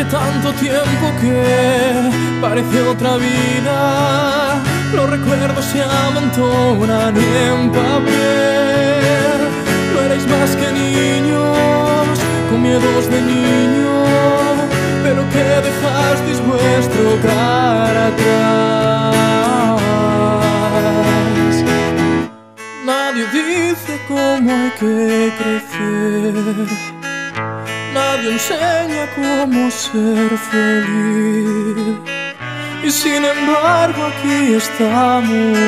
tanto tiempo que parece otra vida. Los recuerdos se amontonan en papel. No erais más que niños, con miedos de niño, pero que dejasteis vuestro cara atrás. Nadie dice cómo hay que crecer. Nadie enseña cómo ser feliz. Y sin embargo aquí estamos.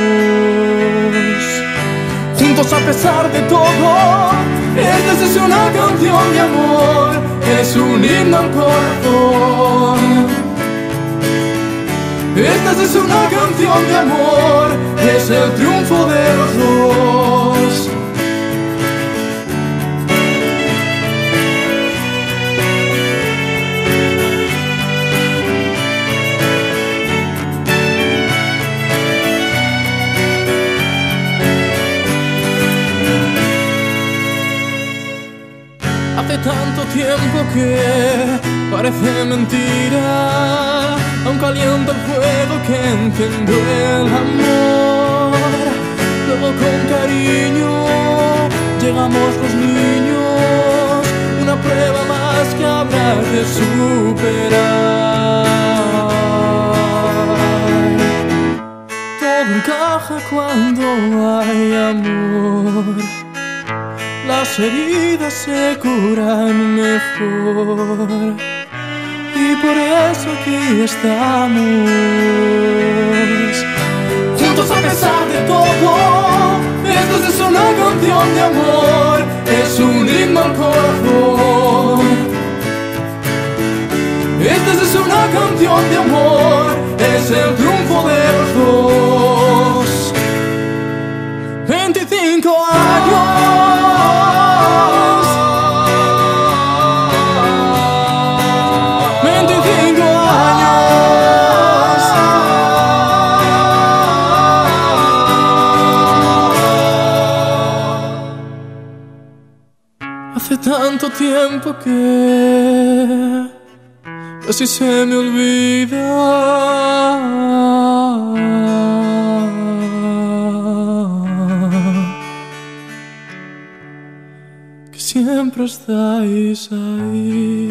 Juntos a pesar de todo. Esta es una canción de amor. Es un himno al corazón. Esta es una canción de amor. Es el triunfo de los. Tanto tiempo que parece mentira, aún calienta el fuego que encendió el amor. Luego con cariño llegamos los niños, una prueba más que habrá de superar. Todo encaja cuando hay amor las heridas se curan mejor. Y por eso aquí estamos. Juntos a pesar de todo. Esto es una canción de amor. Es un himno al corazón. Esta es una canción de amor. Hace tanto tiempo que casi se me olvida que siempre estáis ahí.